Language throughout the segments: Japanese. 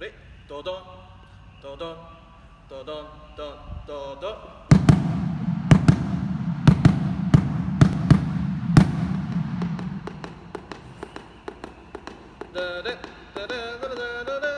れ。ドドン。ドドン。ドドン。ドンドドンダダダダダダダ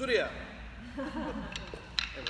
Surya.